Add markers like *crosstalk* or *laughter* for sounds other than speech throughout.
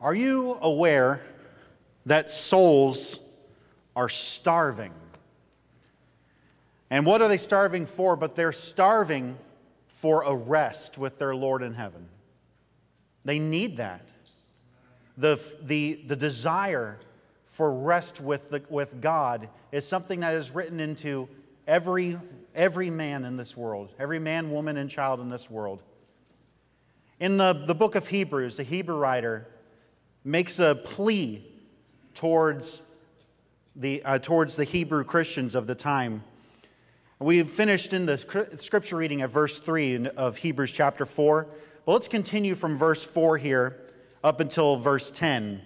Are you aware that souls are starving? And what are they starving for? But they're starving for a rest with their Lord in heaven. They need that. The, the, the desire for rest with, the, with God is something that is written into every, every man in this world, every man, woman, and child in this world. In the, the book of Hebrews, the Hebrew writer makes a plea towards the, uh, towards the Hebrew Christians of the time. We finished in the scripture reading at verse 3 of Hebrews chapter 4. But let's continue from verse 4 here up until verse 10,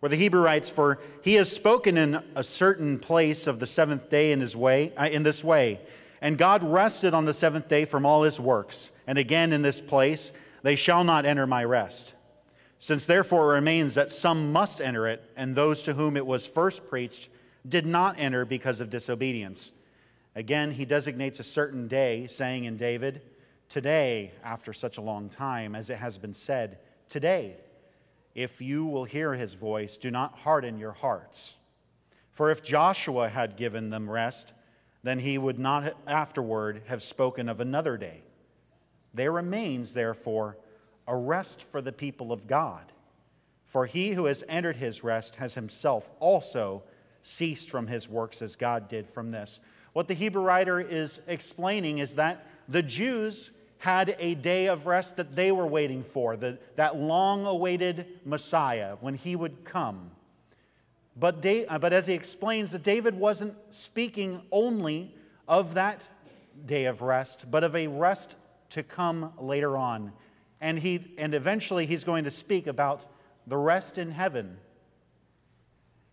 where the Hebrew writes, For he has spoken in a certain place of the seventh day in, his way, uh, in this way. And God rested on the seventh day from all his works. And again in this place, they shall not enter my rest. Since therefore it remains that some must enter it, and those to whom it was first preached did not enter because of disobedience. Again, he designates a certain day, saying in David, Today, after such a long time, as it has been said, Today, if you will hear his voice, do not harden your hearts. For if Joshua had given them rest, then he would not afterward have spoken of another day. There remains, therefore, a rest for the people of God. For he who has entered his rest has himself also ceased from his works as God did from this. What the Hebrew writer is explaining is that the Jews had a day of rest that they were waiting for, the, that long awaited Messiah when he would come. But, uh, but as he explains, that David wasn't speaking only of that day of rest, but of a rest to come later on. And, he, and eventually he's going to speak about the rest in heaven.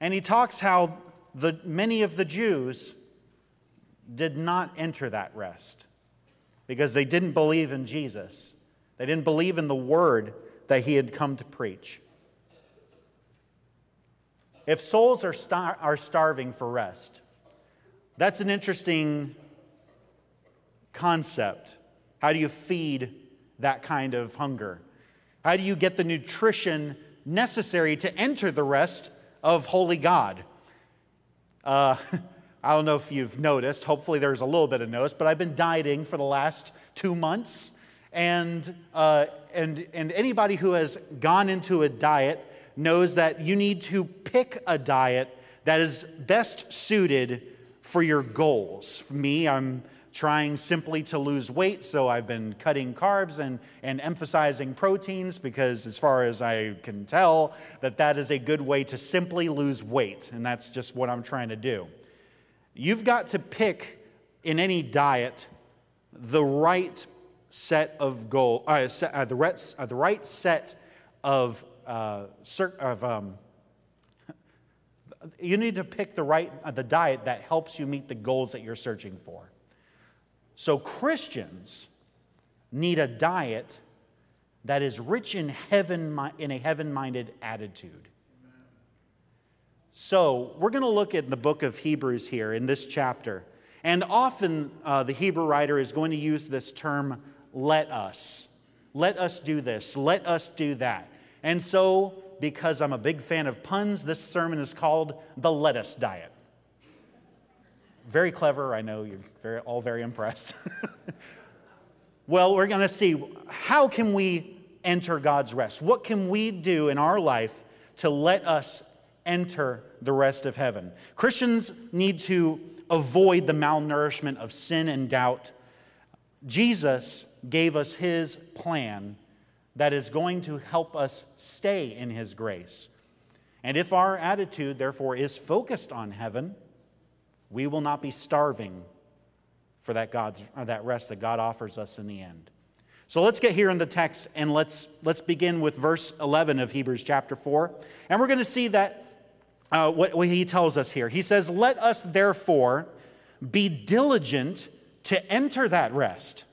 And he talks how the, many of the Jews did not enter that rest because they didn't believe in Jesus. They didn't believe in the word that he had come to preach. If souls are, star- are starving for rest, that's an interesting concept. How do you feed that kind of hunger? How do you get the nutrition necessary to enter the rest of holy God? Uh, *laughs* I don't know if you've noticed, hopefully there's a little bit of notice, but I've been dieting for the last two months. And, uh, and, and anybody who has gone into a diet knows that you need to pick a diet that is best suited for your goals. For me, I'm trying simply to lose weight, so I've been cutting carbs and, and emphasizing proteins because, as far as I can tell, that that is a good way to simply lose weight, and that's just what I'm trying to do. You've got to pick in any diet the right set of goal, uh, uh, the, right, uh, the right set of, uh, of um, you need to pick the right uh, the diet that helps you meet the goals that you're searching for. So Christians need a diet that is rich in heaven in a heaven-minded attitude. So, we're going to look at the book of Hebrews here in this chapter. And often uh, the Hebrew writer is going to use this term, let us. Let us do this. Let us do that. And so, because I'm a big fan of puns, this sermon is called the lettuce diet. Very clever. I know you're very, all very impressed. *laughs* well, we're going to see how can we enter God's rest? What can we do in our life to let us enter the rest of heaven. Christians need to avoid the malnourishment of sin and doubt. Jesus gave us his plan that is going to help us stay in his grace. And if our attitude, therefore, is focused on heaven, we will not be starving for that, God's, that rest that God offers us in the end. So let's get here in the text and let's, let's begin with verse 11 of Hebrews chapter 4. And we're going to see that uh, what, what he tells us here. He says, Let us therefore be diligent to enter that rest,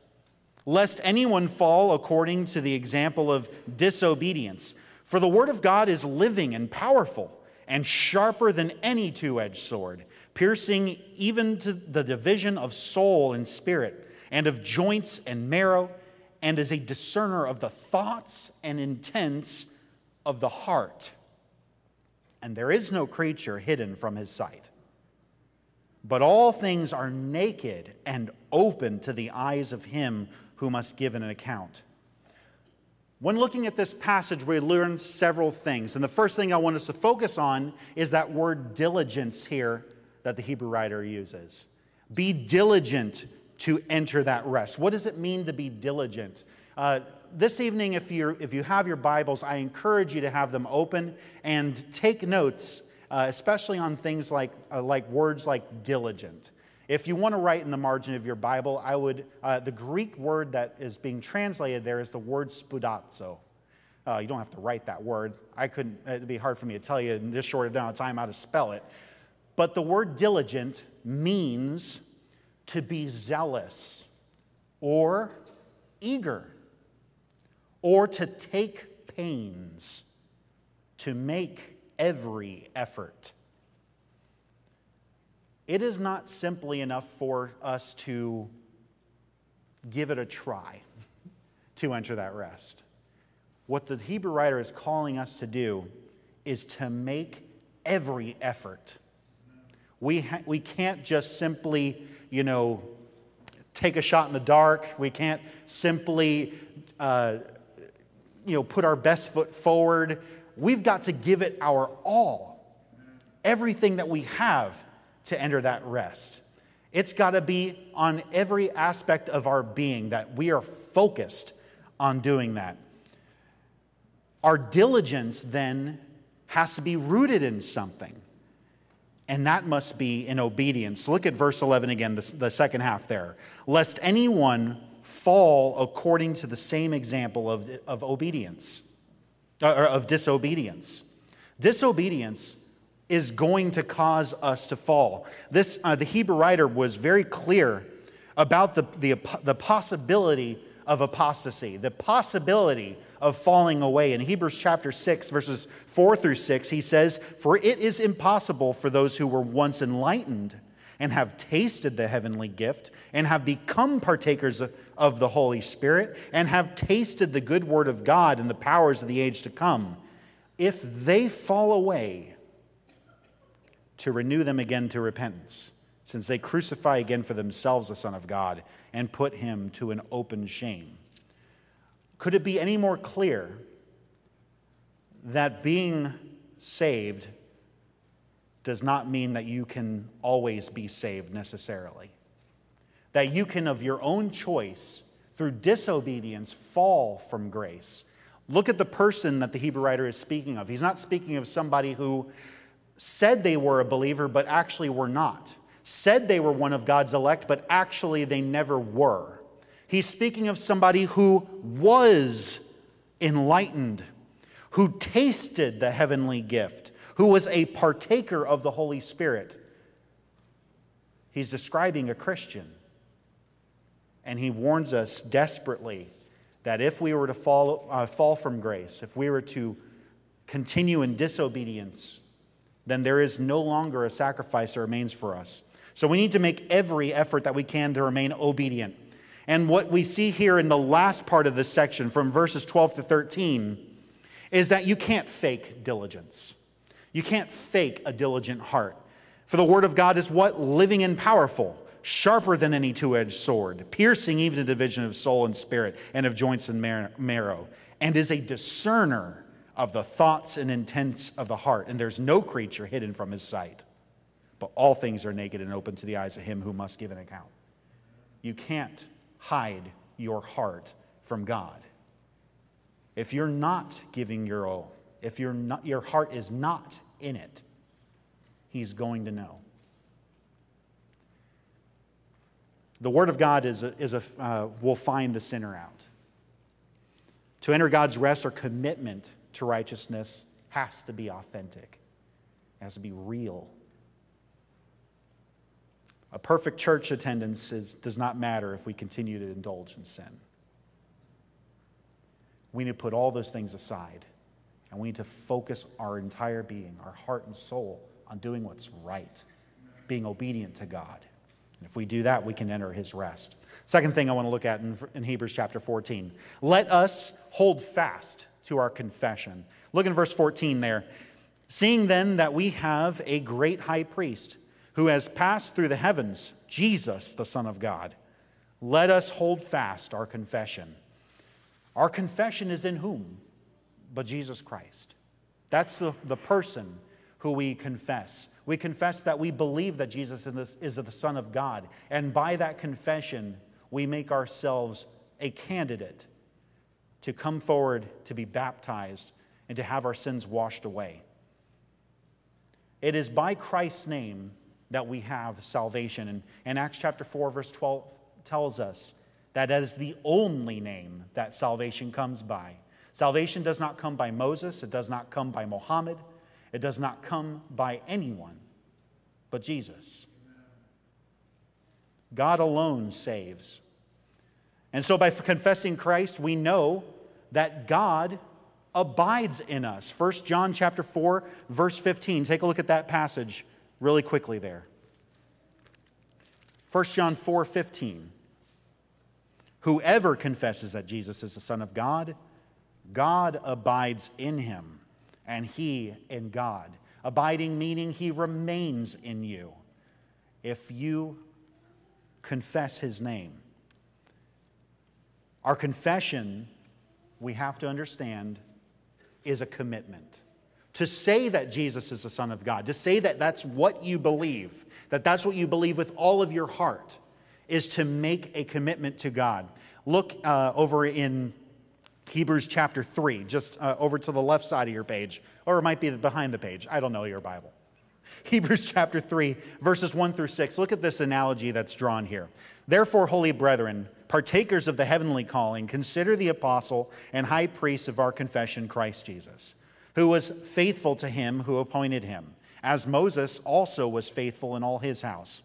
lest anyone fall according to the example of disobedience. For the word of God is living and powerful and sharper than any two edged sword, piercing even to the division of soul and spirit, and of joints and marrow, and is a discerner of the thoughts and intents of the heart, and there is no creature hidden from his sight. But all things are naked and open to the eyes of him who must give an account. When looking at this passage, we learn several things. And the first thing I want us to focus on is that word diligence here that the Hebrew writer uses. Be diligent to enter that rest. What does it mean to be diligent? Uh, this evening, if, you if you have your Bibles, I encourage you to have them open and take notes, uh, especially on things like, uh, like words like diligent. If you want to write in the margin of your Bible, I would, uh, the Greek word that is being translated there is the word spoudazo. Uh, you don't have to write that word. I couldn't, it'd be hard for me to tell you in this short amount of time how to spell it. But the word diligent means to be zealous or eager or to take pains to make every effort it is not simply enough for us to give it a try to enter that rest. What the Hebrew writer is calling us to do is to make every effort. We, ha- we can't just simply, you know, take a shot in the dark. We can't simply, uh, you know, put our best foot forward. We've got to give it our all, everything that we have to enter that rest. It's got to be on every aspect of our being that we are focused on doing that. Our diligence then has to be rooted in something, and that must be in obedience. Look at verse 11 again, the, the second half there. Lest anyone fall according to the same example of, of obedience, or of disobedience. Disobedience is going to cause us to fall. This, uh, the Hebrew writer was very clear about the, the, the possibility of apostasy, the possibility of falling away. In Hebrews chapter 6, verses 4 through 6, he says, For it is impossible for those who were once enlightened and have tasted the heavenly gift and have become partakers of, of the Holy Spirit and have tasted the good word of God and the powers of the age to come, if they fall away, to renew them again to repentance, since they crucify again for themselves the Son of God and put him to an open shame. Could it be any more clear that being saved does not mean that you can always be saved necessarily? That you can, of your own choice, through disobedience, fall from grace. Look at the person that the Hebrew writer is speaking of. He's not speaking of somebody who said they were a believer, but actually were not, said they were one of God's elect, but actually they never were. He's speaking of somebody who was enlightened, who tasted the heavenly gift, who was a partaker of the Holy Spirit. He's describing a Christian. And he warns us desperately that if we were to fall, uh, fall from grace, if we were to continue in disobedience, then there is no longer a sacrifice that remains for us. So we need to make every effort that we can to remain obedient. And what we see here in the last part of this section, from verses 12 to 13, is that you can't fake diligence. You can't fake a diligent heart. For the word of God is what? Living and powerful, sharper than any two edged sword, piercing even a division of soul and spirit and of joints and marrow, and is a discerner of the thoughts and intents of the heart, and there's no creature hidden from his sight. But all things are naked and open to the eyes of him who must give an account. You can't hide your heart from God. If you're not giving your all, if you're not, your heart is not in it, he's going to know. The Word of God is a, is a, uh, will find the sinner out. To enter God's rest or commitment to righteousness has to be authentic, it has to be real. A perfect church attendance is, does not matter if we continue to indulge in sin. We need to put all those things aside and we need to focus our entire being, our heart and soul, on doing what's right, being obedient to God. And if we do that, we can enter his rest. Second thing I want to look at in, in Hebrews chapter 14. Let us hold fast to our confession. Look in verse 14 there. Seeing then that we have a great high priest who has passed through the heavens, Jesus, the Son of God, let us hold fast our confession. Our confession is in whom? But Jesus Christ. That's the, the person who we confess. We confess that we believe that Jesus is the Son of God. And by that confession, we make ourselves a candidate to come forward to be baptized and to have our sins washed away. It is by Christ's name that we have salvation. And, and Acts chapter 4, verse 12 tells us that that is the only name that salvation comes by. Salvation does not come by Moses, it does not come by Mohammed, it does not come by anyone but Jesus. God alone saves. And so, by confessing Christ, we know that God abides in us. 1 John chapter 4, verse 15. Take a look at that passage really quickly there. 1 John 4, 15. Whoever confesses that Jesus is the Son of God, God abides in him, and he in God. Abiding meaning he remains in you. If you confess his name. Our confession, we have to understand, is a commitment. To say that Jesus is the Son of God, to say that that's what you believe, that that's what you believe with all of your heart, is to make a commitment to God. Look uh, over in Hebrews chapter 3, just uh, over to the left side of your page, or it might be behind the page. I don't know your Bible. *laughs* Hebrews chapter 3, verses 1 through 6. Look at this analogy that's drawn here. Therefore, holy brethren, partakers of the heavenly calling, consider the apostle and high priest of our confession, Christ Jesus, who was faithful to him who appointed him, as Moses also was faithful in all his house.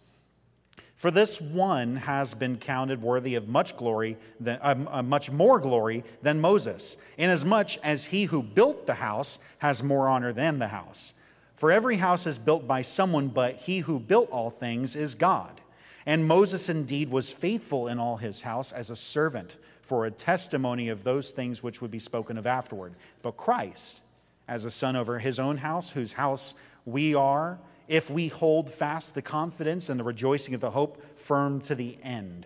For this one has been counted worthy of much glory, than, uh, uh, much more glory than Moses, inasmuch as he who built the house has more honor than the house. For every house is built by someone, but he who built all things is God. And Moses indeed was faithful in all his house as a servant for a testimony of those things which would be spoken of afterward. But Christ, as a son over his own house, whose house we are, if we hold fast the confidence and the rejoicing of the hope firm to the end.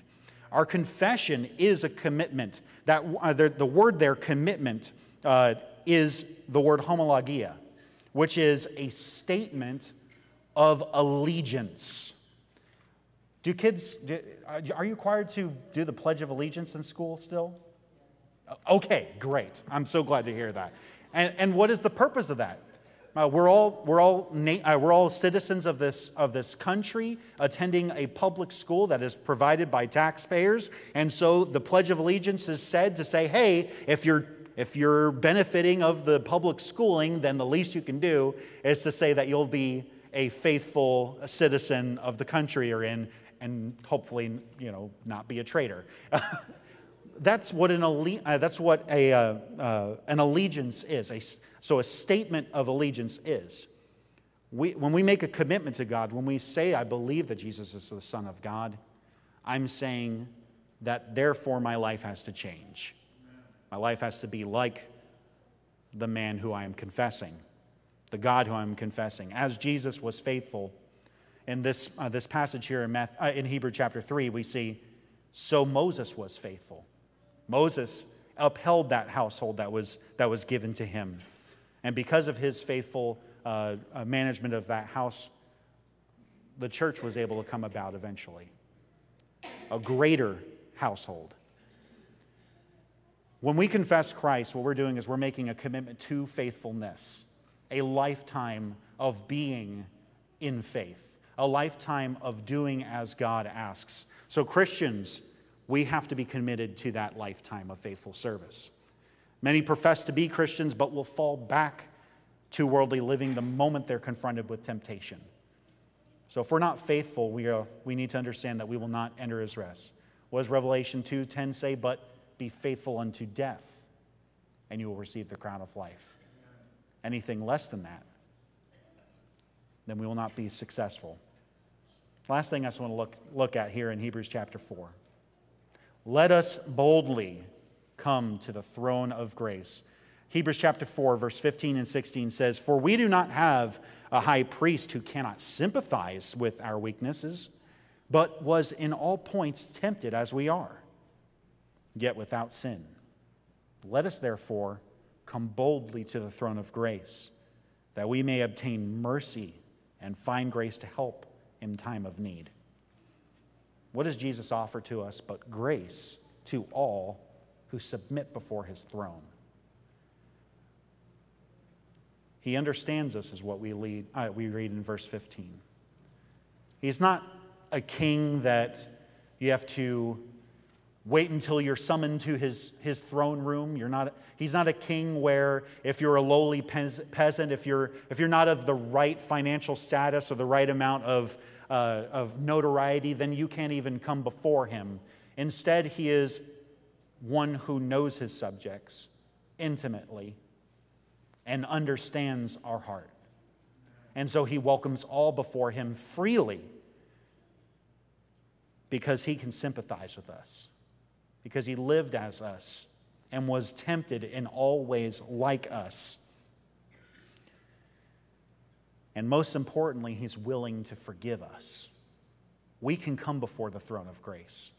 Our confession is a commitment. That, uh, the, the, word there, commitment, uh, is the word homologia, which is a statement of allegiance. Do kids, do, are you required to do the Pledge of Allegiance in school still? Okay, great. I'm so glad to hear that. And, and what is the purpose of that? Uh, we're, all, we're, all uh, we're all citizens of this, of this country attending a public school that is provided by taxpayers. And so the Pledge of Allegiance is said to say, hey, if you're, if you're benefiting of the public schooling, then the least you can do is to say that you'll be a faithful citizen of the country you're in and hopefully, you know, not be a traitor. *laughs* that's what an, uh, that's what a, uh, uh, an allegiance is. A, so a statement of allegiance is. We, when we make a commitment to God, when we say, I believe that Jesus is the Son of God, I'm saying that therefore my life has to change. My life has to be like the man who I am confessing, the God who I'm confessing. As Jesus was faithful in this, uh, this passage here in, Math, uh, in Hebrew chapter 3, we see, so Moses was faithful. Moses upheld that household that was, that was given to him. And because of his faithful uh, uh, management of that house, the church was able to come about eventually. A greater household. When we confess Christ, what we're doing is we're making a commitment to faithfulness, a lifetime of being in faith, a lifetime of doing as God asks. So, Christians, we have to be committed to that lifetime of faithful service. Many profess to be Christians, but will fall back to worldly living the moment they're confronted with temptation. So if we're not faithful, we, are, we need to understand that we will not enter his rest. What does Revelation 2:10 say? But be faithful unto death, and you will receive the crown of life. Anything less than that, then we will not be successful. Last thing I just want to look, look at here in Hebrews chapter 4. Let us boldly come to the throne of grace. Hebrews chapter 4, verse 15 and 16 says, For we do not have a high priest who cannot sympathize with our weaknesses, but was in all points tempted as we are, yet without sin. Let us therefore come boldly to the throne of grace, that we may obtain mercy and find grace to help in time of need. What does Jesus offer to us but grace to all who submit before his throne? He understands us, is what we, lead, uh, we read in verse 15. He's not a king that you have to wait until you're summoned to his, his throne room. You're not, he's not a king where if you're a lowly peasant, if you're, if you're not of the right financial status or the right amount of, uh, of notoriety, then you can't even come before him. Instead, he is one who knows his subjects intimately and understands our heart. And so he welcomes all before him freely because he can sympathize with us, because he lived as us and was tempted in all ways like us. And most importantly, he's willing to forgive us. We can come before the throne of grace.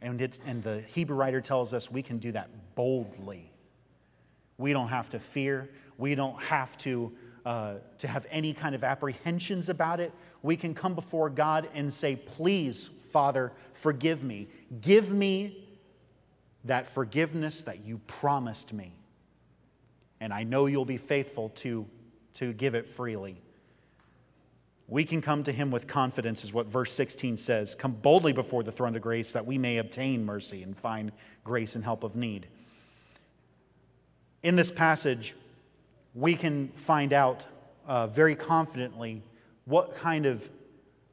And, it, and the Hebrew writer tells us we can do that boldly. We don't have to fear. We don't have to, uh, to have any kind of apprehensions about it. We can come before God and say, Please, Father, forgive me. Give me that forgiveness that you promised me. And I know you'll be faithful to, to give it freely. We can come to him with confidence, is what verse 16 says. Come boldly before the throne of grace that we may obtain mercy and find grace and help of need. In this passage, we can find out uh, very confidently what kind of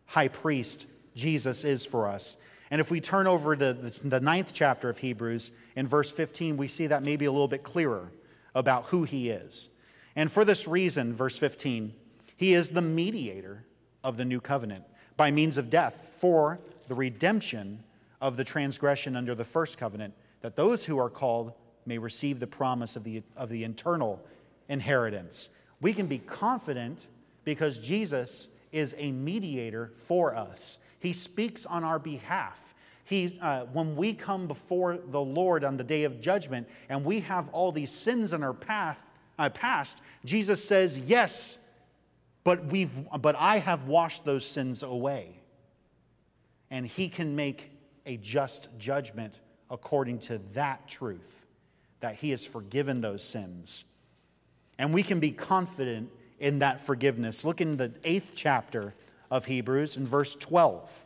high priest Jesus is for us. And if we turn over to the, the ninth chapter of Hebrews, in verse 15, we see that maybe a little bit clearer about who he is. And for this reason, verse 15, he is the mediator of the new covenant by means of death for the redemption of the transgression under the first covenant, that those who are called may receive the promise of the, of the eternal inheritance. We can be confident because Jesus is a mediator for us. He speaks on our behalf. He, uh, when we come before the Lord on the day of judgment and we have all these sins in our path, uh, past, Jesus says, Yes, but, we've, but I have washed those sins away. And He can make a just judgment according to that truth, that He has forgiven those sins. And we can be confident in that forgiveness. Look in the eighth chapter of Hebrews in verse 12.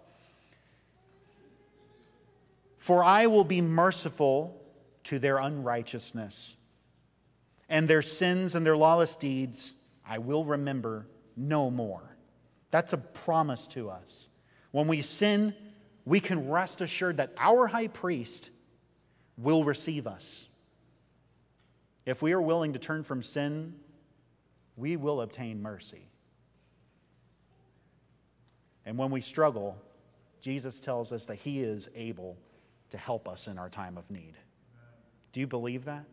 For I will be merciful to their unrighteousness, and their sins and their lawless deeds I will remember no more. That's a promise to us. When we sin, we can rest assured that our high priest will receive us. If we are willing to turn from sin, we will obtain mercy. And when we struggle, Jesus tells us that He is able to help us in our time of need. Do you believe that?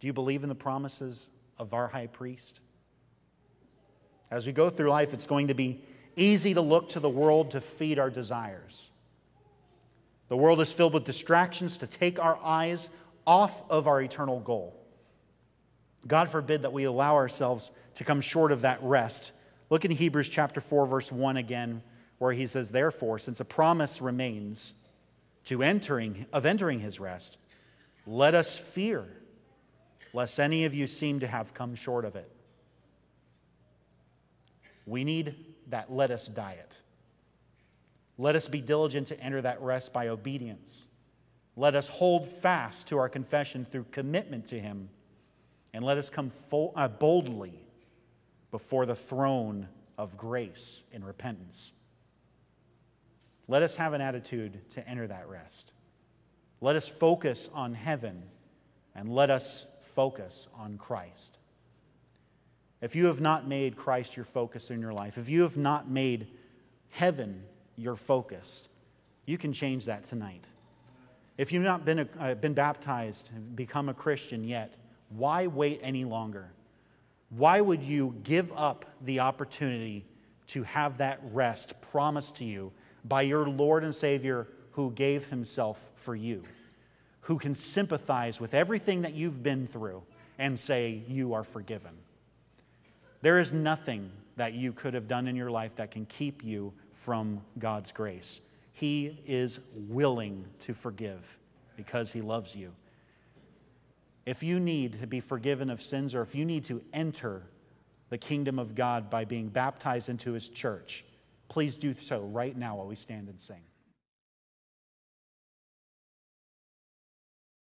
Do you believe in the promises of our high priest? As we go through life, it's going to be easy to look to the world to feed our desires. The world is filled with distractions to take our eyes off of our eternal goal. God forbid that we allow ourselves to come short of that rest Look in Hebrews chapter 4, verse 1 again, where he says, Therefore, since a promise remains to entering, of entering his rest, let us fear, lest any of you seem to have come short of it. We need that let us diet. Let us be diligent to enter that rest by obedience. Let us hold fast to our confession through commitment to Him. And let us come full, uh, boldly before the throne of grace in repentance. Let us have an attitude to enter that rest. Let us focus on heaven and let us focus on Christ. If you have not made Christ your focus in your life, if you have not made heaven your focus, you can change that tonight. If you've not been, uh, been baptized, and become a Christian yet, why wait any longer? Why would you give up the opportunity to have that rest promised to you by your Lord and Savior who gave himself for you, who can sympathize with everything that you've been through and say, You are forgiven? There is nothing that you could have done in your life that can keep you from God's grace. He is willing to forgive because He loves you. If you need to be forgiven of sins or if you need to enter the kingdom of God by being baptized into His church, please do so right now while we stand and sing.